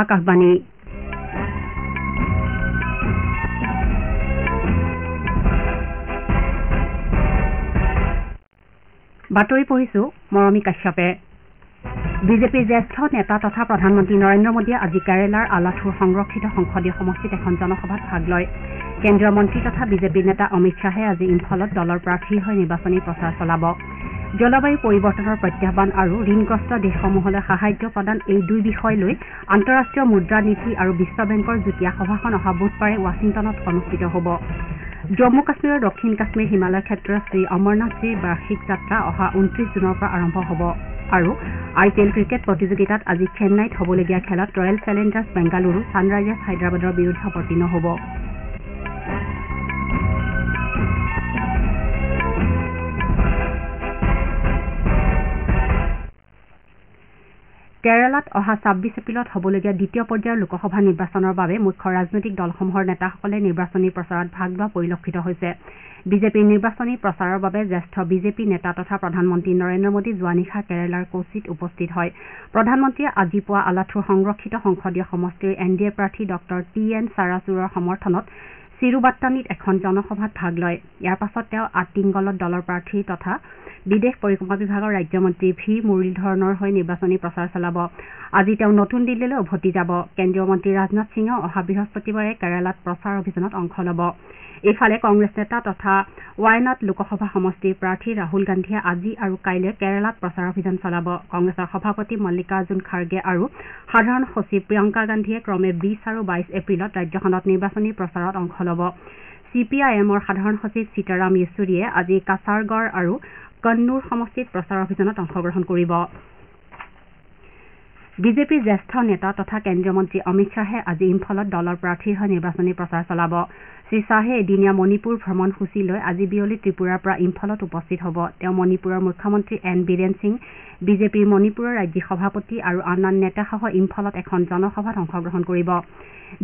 আকাশবাণী বাতৰি পঢ়িছো মৰমী কাশ্যপে। বিজেপিৰ জ্যেষ্ঠ নেতা তথা প্ৰধানমন্ত্ৰী নৰেন্দ্ৰ মোদীয়ে আজি কেৰালাৰ আলাথুৰ সংৰক্ষিত সংসদীয় সমষ্টিত এখন জনসভাত ভাগ লয়। কেন্দ্ৰীয় মন্ত্ৰী তথা বিজেপি নেতা অমিত শ্বাহে আজি ইম্ফলত দলৰ প্ৰাৰ্থীৰ হৈ নিৰ্বাচনী প্ৰচাৰ চলাব। জলবায়ু পৰিৱৰ্তনৰ প্ৰত্যাহান আৰু ঋণগ্ৰস্ত দেশসমূহলৈ সাহায্য প্ৰদান এই দুই বিষয় লৈ আন্তঃৰাষ্ট্ৰীয় মুদ্ৰা নীতি আৰু বিশ্ব বেংকৰ যুটীয়া সভাখন অহা বুধবাৰে ৱাশ্বিংটনত অনুষ্ঠিত হ'ব। জম্মু কাশ্মীৰৰ দক্ষিণ কাশ্মীৰ হিমালয় ক্ষেত্ৰৰ শ্ৰী অমৰনাথজীৰ বাৰ্ষিক যাত্ৰা অহা ঊনত্ৰিশ জুনৰ পৰা আৰম্ভ হ'ব আৰু আই পি এল ক্ৰিকেট প্ৰতিযোগিতাত আজি চেন্নাইত হ'বলগীয়া খেলত ৰয়েল চেলেঞ্জাৰ্ছ বেংগালুৰু ছানৰাইজাৰ্ছ হায়দৰাবাদৰ বিৰুদ্ধে অৱতীৰ্ণ হ'ব। কেৰালাত অহা ছাব্বিছ এপ্ৰিলত হ'বলগীয়া দ্বিতীয় পৰ্যায়ৰ লোকসভা নিৰ্বাচনৰ বাবে মুখ্য ৰাজনৈতিক দলসমূহৰ নেতাসকলে নিৰ্বাচনী প্ৰচাৰত ভাগ লোৱা পৰিলক্ষিত হৈছে। বিজেপিৰ নিৰ্বাচনী প্ৰচাৰৰ বাবে জ্যেষ্ঠ বিজেপি নেতা তথা প্ৰধানমন্ত্ৰী নৰেন্দ্ৰ মোদী যোৱা নিশা কেৰালাৰ কোচিত উপস্থিত হয়। প্ৰধানমন্ত্ৰীয়ে আজি পুৱা আলাথুৰ সংৰক্ষিত সংসদীয় সমষ্টিৰ এন ডি এ প্ৰাৰ্থী ডঃ টি এন চাৰাচুৰৰ সমৰ্থনত চিৰুবাট্টানীত এখন জনসভাত ভাগ লয়। ইয়াৰ পাছত তেওঁ আটিংগলত দলৰ প্ৰাৰ্থী তথা বিদেশ পৰিক্ৰমা বিভাগৰ ৰাজ্যমন্ত্ৰী ভি. মুৰলীধৰণৰ হৈ নিৰ্বাচনী প্ৰচাৰ চলাব। আজি তেওঁ নতুন দিল্লীলৈ উভতি যাব। কেন্দ্ৰীয় মন্ত্ৰী ৰাজনাথ সিঙেও অহা বৃহস্পতিবাৰে কেৰালাত প্ৰচাৰ অভিযানত অংশ ল'ব। ইফালে কংগ্ৰেছ নেতা তথা ৱায়নাড লোকসভা সমষ্টিৰ প্ৰাৰ্থী ৰাহুল গান্ধীয়ে আজি আৰু কাইলৈ কেৰালাত প্ৰচাৰ অভিযান চলাব। কংগ্ৰেছৰ সভাপতি মল্লিকাৰ্জুন খাৰ্গে আৰু সাধাৰণ সচিব প্ৰিয়ংকা গান্ধীয়ে ক্ৰমে বিছ আৰু বাইছ এপ্ৰিলত ৰাজ্যখনত নিৰ্বাচনী প্ৰচাৰত অংশ ল'ব। চি পি আই এমৰ সাধাৰণ সচিব সীতাৰাম য়েচুৰীয়ে আজি কাছাৰগড় আৰু কন্নুৰ সমষ্টিত প্ৰচাৰ অভিযানত অংশগ্ৰহণ কৰিব। বিজেপিৰ জ্যেষ্ঠ নেতা তথা কেন্দ্ৰীয় মন্ত্ৰী অমিত শ্বাহে আজি ইম্ফলত দলৰ প্ৰাৰ্থীৰ হৈ নিৰ্বাচনী প্ৰচাৰ চলাব। শ্ৰীশ্বাহে এদিনীয়া মণিপুৰ ভ্ৰমণসূচী লৈ আজি বিয়লি ত্ৰিপুৰাৰ পৰা ইম্ফলত উপস্থিত হ'ব। তেওঁ মণিপুৰৰ মুখ্যমন্ত্ৰী এন বীৰেন সিং বিজেপিৰ মণিপুৰৰ ৰাজ্যিক সভাপতি আৰু আন আন নেতাসহ ইম্ফলত এখন জনসভাত অংশগ্ৰহণ কৰিব।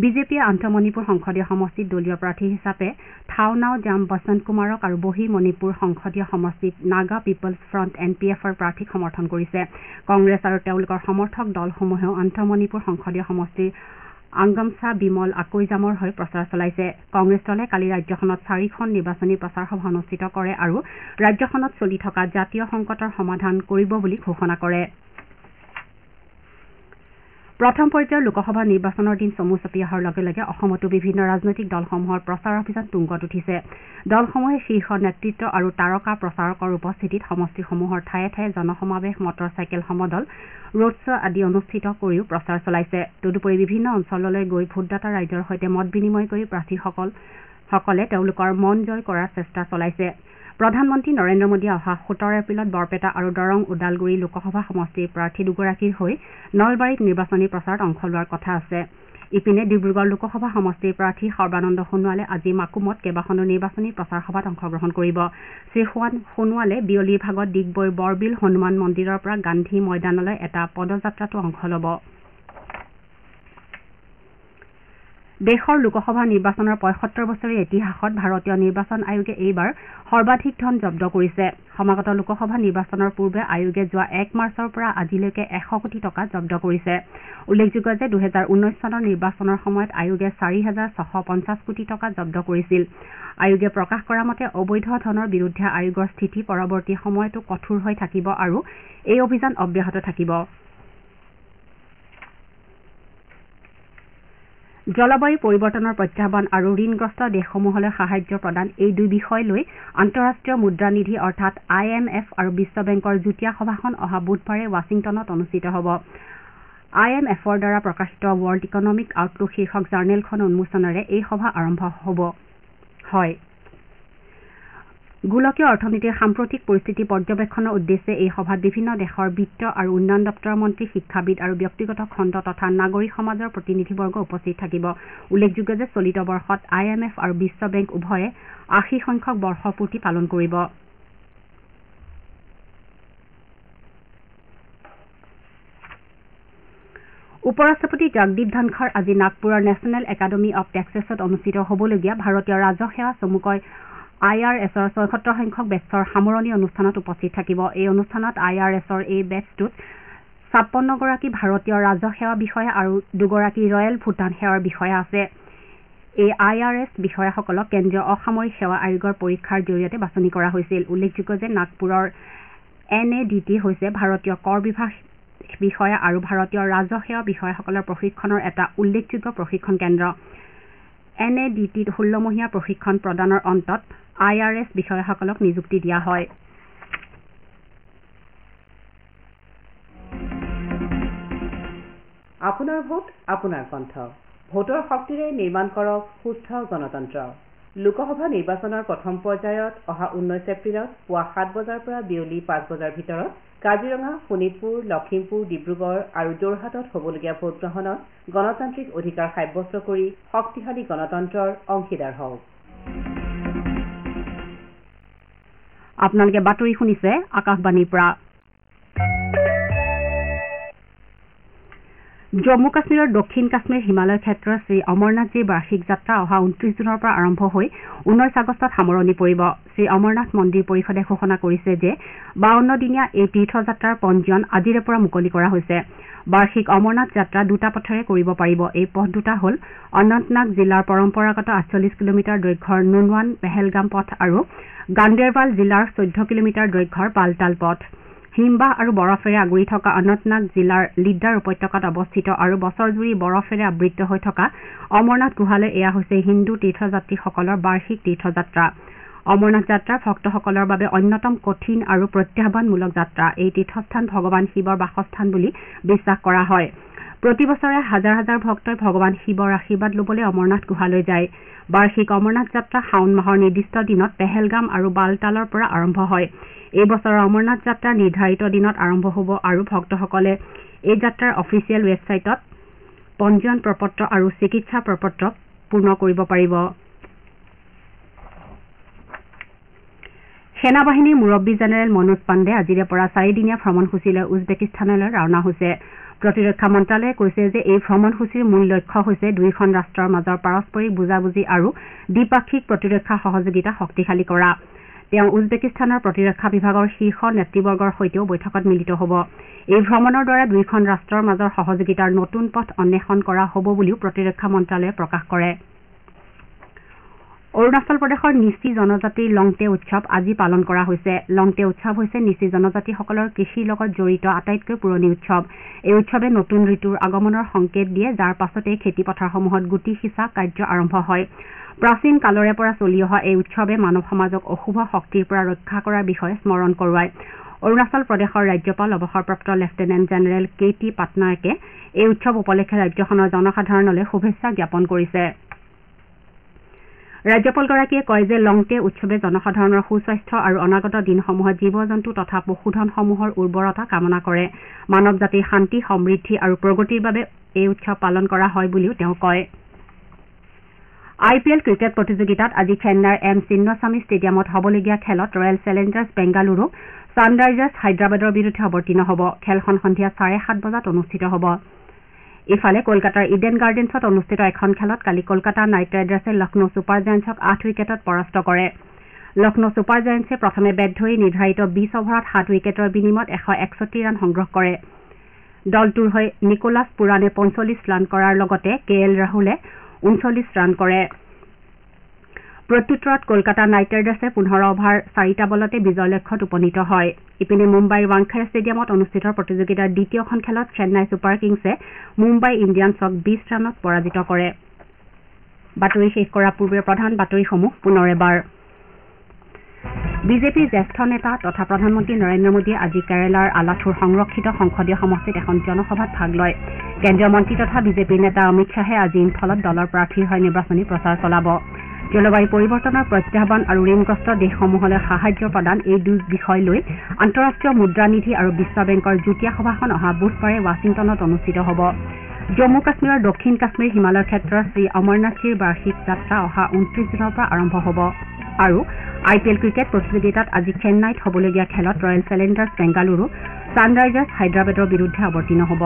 বিজেপিয়ে আন্তঃ মণিপুৰ সংসদীয় সমষ্টিত দলীয় প্ৰাৰ্থী হিচাপে থাওনাও জাম বসন্ত কুমাৰক আৰু বহি মণিপুৰ সংসদীয় সমষ্টিত Naga people's front N P এফৰ প্ৰাৰ্থীক সমৰ্থন কৰিছে। কংগ্ৰেছ আৰু তেওঁলোকৰ সমৰ্থক দলসমূহেও আন্তঃ মণিপুৰ সংসদীয় সমষ্টিৰ আংগমছা বিমল আকৈজামৰ হৈ প্ৰচাৰ চলাইছে। কংগ্ৰেছ দলে কালি ৰাজ্যখনত চাৰিখন নিৰ্বাচনী প্ৰচাৰ সভা অনুষ্ঠিত কৰে আৰু ৰাজ্যখনত চলি থকা জাতীয় সংকটৰ সমাধান কৰিব বুলি ঘোষণা কৰে। প্ৰথম পৰ্যায়ৰ লোকসভা নিৰ্বাচনৰ দিন চমু চাপি অহাৰ লগে লগে অসমতো বিভিন্ন ৰাজনৈতিক দলসমূহৰ প্ৰচাৰ অভিযান তুংগত উঠিছে। দলসমূহে শীৰ্ষ নেতৃত্ব আৰু তাৰকা প্ৰচাৰকৰ উপস্থিতিত সমষ্টিসমূহৰ ঠায়ে ঠায়ে জনসমাৱেশ মটৰ চাইকেল সমদল ৰোড শ্ব' আদি অনুষ্ঠিত কৰিও প্ৰচাৰ চলাইছে। তদুপৰি বিভিন্ন অঞ্চললৈ গৈ ভোটদাতা ৰাইজৰ সৈতে মত বিনিময় কৰি প্ৰাৰ্থীসকলে তেওঁলোকৰ মন জয় কৰাৰ চেষ্টা চলাইছে। প্ৰধানমন্ত্ৰী নৰেন্দ্ৰ মোদীয়ে অহা সোতৰ এপ্ৰিলত বৰপেটা আৰু দৰং ওদালগুৰি লোকসভা সমষ্টিৰ প্ৰাৰ্থী দুগৰাকীৰ হৈ নলবাৰীত নিৰ্বাচনী প্ৰচাৰত অংশ লোৱাৰ কথা আছে। ইপিনে ডিব্ৰুগড় লোকসভা সমষ্টিৰ প্ৰাৰ্থী সৰ্বানন্দ সোণোৱালে আজি মাকুমত কেইবাখনো নিৰ্বাচনী প্ৰচাৰ সভাত অংশগ্ৰহণ কৰিব। শ্ৰীসোণোৱালে বিয়লিৰ ভাগত ডিগবৈৰ বৰবিল হনুমান মন্দিৰৰ পৰা গান্ধী ময়দানলৈ এটা পদযাত্ৰাতো অংশ ল'ব। দেশৰ লোকসভা নিৰ্বাচনৰ পঁয়সত্তৰ বছৰীয়া ইতিহাসত ভাৰতীয় নিৰ্বাচন আয়োগে এইবাৰ সৰ্বাধিক ধন জব্দ কৰিছে। সমাগত লোকসভা নিৰ্বাচনৰ পূৰ্বে আয়োগে যোৱা এক মাৰ্চৰ পৰা আজিলৈকে এশ কোটি টকা জব্দ কৰিছে। উল্লেখযোগ্য যে দুহেজাৰ ঊনৈশ চনৰ নিৰ্বাচনৰ সময়ত আয়োগে চাৰি হাজাৰ ছশ পঞ্চাছ কোটি টকা জব্দ কৰিছিল। আয়োগে প্ৰকাশ কৰা মতে অবৈধ ধনৰ বিৰুদ্ধে আয়োগৰ স্থিতি পৰৱৰ্তী সময়তো কঠোৰ হৈ থাকিব আৰু এই অভিযান অব্যাহত থাকিব। জলবায়ু পৰিৱৰ্তনৰ প্ৰত্যাহান আৰু ঋণগ্ৰস্ত দেশসমূহলৈ সাহায্য প্ৰদান এই দুই বিষয় লৈ আন্তঃৰাষ্ট্ৰীয় মুদ্ৰা নিধি অৰ্থাৎ আই এম এফ আৰু বিশ্ব বেংকৰ যুটীয়া সভাখন অহা বুধবাৰে ৱাশ্বিংটনত অনুষ্ঠিত হ'ব। আই এম এফৰ দ্বাৰা প্ৰকাশিত ৱৰ্ল্ড ইকনমিক আউটলুক শীৰ্ষক জাৰ্নেলখন উন্মোচনেৰে এই সভা আৰম্ভ হ'ব। হয়। গোলকীয় অৰ্থনীতিৰ সাম্প্ৰতিক পৰিস্থিতি পৰ্যবেক্ষণৰ উদ্দেশ্যে এই সভাত বিভিন্ন দেশৰ বিত্ত আৰু উন্নয়ন দপ্তৰৰ মন্ত্ৰী শিক্ষাবিদ আৰু ব্যক্তিগত খণ্ড তথা নাগৰিক সমাজৰ প্ৰতিনিধিবৰ্গ উপস্থিত থাকিব। উল্লেখযোগ্য যে চলিত বৰ্ষত আই এম এফ আৰু বিশ্ব বেংক উভয়ে আশী সংখ্যক বৰ্ষপূৰ্তি পালন কৰিব। উপ ৰাষ্ট্ৰপতি জগদীপ ধনখৰ আজি নাগপুৰৰ নেশ্যনেল একাডেমী অব টেক্সেছত অনুষ্ঠিত হ'বলগীয়া ভাৰতীয় ৰাজহ সেৱা চমুকৈ আই আৰ এছৰ ছয়সত্তৰ সংখ্যক বেটছৰ সামৰণি অনুষ্ঠানত উপস্থিত থাকিব। এই অনুষ্ঠানত আই আৰ এছৰ এই বেটছটোত ছাপন্নগৰাকী ভাৰতীয় ৰাজহ সেৱা বিষয়া আৰু দুগৰাকী ৰয়েল ভূটান সেৱাৰ বিষয়া আছে। এই আই আৰ এছ বিষয়াসকলক কেন্দ্ৰীয় অসামৰিক সেৱা আয়োগৰ পৰীক্ষাৰ জৰিয়তে বাছনি কৰা হৈছিল। উল্লেখযোগ্য যে নাগপুৰৰ এন এ ডি টি হৈছে ভাৰতীয় কৰ বিভাগ বিষয়া আৰু ভাৰতীয় ৰাজহ সেৱা বিষয়াসকলৰ প্ৰশিক্ষণৰ এটা উল্লেখযোগ্য প্ৰশিক্ষণ কেন্দ্ৰ। এন এ ডি টিত ষোল্লমহীয়া প্ৰশিক্ষণ প্ৰদানৰ অন্তত আই আৰ এছ বিষয়াসকলক নিযুক্তি দিয়া হয়। আপোনাৰ ভোট আপোনাৰ কণ্ঠ। ভোটৰ শক্তিৰে নিৰ্মাণ কৰক সুস্থ গণতন্ত্ৰ। লোকসভা নিৰ্বাচনৰ প্ৰথম পৰ্যায়ত অহা ঊনৈছ এপ্ৰিলত পুৱা সাত বজাৰ পৰা বিয়লি পাঁচ বজাৰ ভিতৰত কাজিৰঙা শোণিতপুৰ লখিমপুৰ ডিব্ৰুগড় আৰু যোৰহাটত হ'বলগীয়া ভোটগ্ৰহণত গণতান্ত্ৰিক অধিকাৰ সাব্যস্ত কৰি শক্তিশালী গণতন্ত্ৰৰ অংশীদাৰ হওক। জম্মু কাশ্মীৰৰ দক্ষিণ কাশ্মীৰ হিমালয় ক্ষেত্ৰৰ শ্ৰী অমৰনাথজীৰ বাৰ্ষিক যাত্ৰা অহা ঊনত্ৰিশ জুনৰ পৰা আৰম্ভ হৈ ঊনৈশ আগষ্টত সামৰণি পৰিব। শ্ৰী অমৰনাথ মন্দিৰ পৰিষদে ঘোষণা কৰিছে যে বাৱন্ন দিনীয়া এই তীৰ্থযাত্ৰাৰ পঞ্জীয়ন আজিৰে পৰা মুকলি কৰা হৈছে। বাৰ্ষিক অমৰনাথ যাত্ৰা দুটা পথেৰে কৰিব পাৰিব। এই পথ দুটা হ'ল অনন্তনাগ জিলাৰ পৰম্পৰাগত আঠচল্লিছ কিলোমিটাৰ দৈৰ্ঘ্যৰ নুনৱান পেহেলগাম পথ আৰু গাণ্ডেৰবাল জিলাৰ চৈধ্য কিলোমিটাৰ দৈৰ্ঘ্যৰ বালতাল পথ। হিমবাহ আৰু বৰফেৰে আগুৰি থকা অনন্তনাগ জিলাৰ লিড্ডাৰ উপত্যকাত অৱস্থিত আৰু বছৰজুৰি বৰফেৰে আবৃত্ত হৈ থকা অমৰনাথ গুহালৈ এয়া হৈছে হিন্দু তীৰ্থযাত্ৰীসকলৰ বাৰ্ষিক তীৰ্থযাত্ৰা। অমৰনাথ যাত্ৰা ভক্তসকলৰ বাবে অন্যতম কঠিন আৰু প্ৰত্যাহ্বানমূলক যাত্ৰা। এই তীৰ্থস্থান ভগৱান শিৱৰ বাসস্থান বুলি বিশ্বাস কৰা হয়। প্ৰতি বছৰে হাজাৰ হাজাৰ ভক্তই ভগৱান শিৱৰ আশীৰ্বাদ ল'বলৈ অমৰনাথ গুহালৈ যায়। বাৰ্ষিক অমৰনাথ যাত্ৰা শাওন মাহৰ নিৰ্দিষ্ট দিনত পেহেলগাম আৰু বালতালৰ পৰা আৰম্ভ হয়। এই বছৰৰ অমৰনাথ যাত্ৰা নিৰ্ধাৰিত দিনত আৰম্ভ হ'ব আৰু ভক্তসকলে এই যাত্ৰাৰ অফিচিয়েল ৱেবছাইটত পঞ্জীয়ন প্ৰপত্ৰ আৰু চিকিৎসা প্ৰপত্ৰ পূৰ্ণ কৰিব পাৰিব। সেনাবাহিনীৰ মুৰববী জেনেৰেল মনোজ পাণ্ডে আজিৰে পৰা চাৰিদিনীয়া ভ্ৰমণসূচীলৈ উজবেকিস্তানলৈ ৰাওনা হৈছে। প্ৰতিৰক্ষা মন্ত্ৰালয়ে কৈছে যে এই ভ্ৰমণসূচীৰ মূল লক্ষ্য হৈছে দুয়োখন ৰাষ্ট্ৰৰ মাজৰ পাৰস্পৰিক বুজাবুজি আৰু দ্বিপাক্ষিক প্ৰতিৰক্ষা সহযোগিতা শক্তিশালী কৰা। তেওঁ উজবেকিস্তানৰ প্ৰতিৰক্ষা বিভাগৰ শীৰ্ষ নেতৃবৰ্গৰ সৈতেও বৈঠকত মিলিত হ'ব। এই ভ্ৰমণৰ দ্বাৰা দুয়োখন ৰাষ্ট্ৰৰ মাজৰ সহযোগিতাৰ নতুন পথ অন্বেষণ কৰা হ'ব বুলিও প্ৰতিৰক্ষা মন্ত্ৰালয়ে প্ৰকাশ কৰে। অৰুণাচল প্ৰদেশৰ নিচি জনজাতিৰ লংটে উৎসৱ আজি পালন কৰা হৈছে। লংটে উৎসৱ হৈছে নিচি জনজাতিসকলৰ কৃষিৰ লগত জড়িত আটাইতকৈ পুৰণি উৎসৱ। এই উৎসৱে নতুন ঋতুৰ আগমনৰ সংকেত দিয়ে যাৰ পাছতেই খেতিপথাৰসমূহত গুটি সিঁচা কাৰ্য আৰম্ভ হয়। প্ৰাচীন কালৰে পৰা চলি অহা এই উৎসৱে মানৱ সমাজক অশুভ শক্তিৰ পৰা ৰক্ষা কৰাৰ বিষয়ে স্মৰণ কৰোৱায়। অৰুণাচল প্ৰদেশৰ ৰাজ্যপাল অৱসৰপ্ৰাপ্ত লেফটেনেণ্ট জেনেৰেল কে টি পাটনায়কে এই উৎসৱ উপলক্ষে ৰাজ্যখনৰ জনসাধাৰণলৈ শুভেচ্ছা জ্ঞাপন কৰিছে। ৰাজ্যপালগৰাকীয়ে কয় যে লংটে উৎসৱে জনসাধাৰণৰ সুস্বাস্থ্য আৰু অনাগত দিনসমূহত জীৱ জন্তু তথা পশুধনসমূহৰ উৰ্বৰতা কামনা কৰে। মানৱ জাতিৰ শান্তি সমৃদ্ধি আৰু প্ৰগতিৰ বাবে এই উৎসৱ পালন কৰা হয় বুলিও তেওঁ কয়। আই পি এল ক্ৰিকেট প্ৰতিযোগিতাত আজি চেন্নাইৰ এম চিন্নস্বামী ষ্টেডিয়ামত হ'বলগীয়া খেলত ৰয়েল চেলেঞ্জাৰ্ছ বেংগালুৰু ছানৰাইজাৰ্ছ হায়দৰাবাদৰ বিৰুদ্ধে অৱতীৰ্ণ হ'ব। খেলখন সন্ধিয়া চাৰে সাত বজাত অনুষ্ঠিত হ'ব। ইফালে কলকাতাৰ ইডেন গাৰ্ডেন্ছত অনুষ্ঠিত এখন খেলত কালি কলকাতা নাইট ৰাইডাৰ্ছে লক্ষ্ণৌ ছুপাৰ জায়েণ্টছক আঠ উইকেটত পৰাস্ত কৰে। লক্ষ্ণৌ ছুপাৰ জায়েণ্টছে প্ৰথমে বেট ধৰি নিৰ্ধাৰিত বিছ অভাৰত সাত উইকেটৰ বিনিময়ত এশ একষষ্ঠি ৰান সংগ্ৰহ কৰে। দলটোৰ হৈ নিকোলাছ পুৰাণে পঞ্চল্লিছ ৰান কৰাৰ লগতে কে এল ৰাহুলে ঊনচল্লিছ ৰান কৰে। প্ৰত্যুত্তৰত কলকাতা নাইট ৰাইডাৰ্ছে পোন্ধৰ অভাৰ চাৰিটা বলতে বিজয় লক্ষ্যত উপনীত হয়। ইপিনে মুম্বাইৰ ৱাংখেৰ ষ্টেডিয়ামত অনুষ্ঠিত প্ৰতিযোগিতাৰ দ্বিতীয়খন খেলত চেন্নাই ছুপাৰ কিংছে মুম্বাই ইণ্ডিয়ানছক বিছ ৰানত পৰাজিত কৰে। বিজেপিৰ জ্যেষ্ঠ নেতা তথা প্ৰধানমন্ত্ৰী নৰেন্দ্ৰ মোদীয়ে আজি কেৰালাৰ আলাথুৰ সংৰক্ষিত সংসদীয় সমষ্টিত এখন জনসভাত ভাগ লয়। কেন্দ্ৰীয় মন্ত্ৰী তথা বিজেপিৰ নেতা অমিত শ্বাহে আজি ইম্ফলত দলৰ প্ৰাৰ্থীৰ হৈ নিৰ্বাচনী প্ৰচাৰ চলাব। জলবায়ু পৰিৱৰ্তনৰ প্ৰত্যাহ্বান আৰু ঋণগ্ৰস্ত দেশসমূহলৈ সাহায্য প্ৰদান এই দুই বিষয় লৈ আন্তঃৰাষ্ট্ৰীয় মুদ্ৰা নিধি আৰু বিশ্ব বেংকৰ যুটীয়া সভাখন অহা বুধবাৰে ৱাশ্বিংটনত অনুষ্ঠিত হ'ব। জম্মু কাশ্মীৰৰ দক্ষিণ কাশ্মীৰ হিমালয় ক্ষেত্ৰৰ শ্ৰী অমৰনাথজীৰ বাৰ্ষিক যাত্ৰা অহা ঊনত্ৰিশ জুনৰ পৰা আৰম্ভ হ'ব। আৰু আই পি এল ক্ৰিকেট প্ৰতিযোগিতাত আজি চেন্নাইত হ'বলগীয়া খেলত ৰয়েল চেলেঞ্জাৰ্ছ বেংগালুৰু ছানৰাইজাৰ্ছ হায়দৰাবাদৰ বিৰুদ্ধে অৱতীৰ্ণ হ'ব।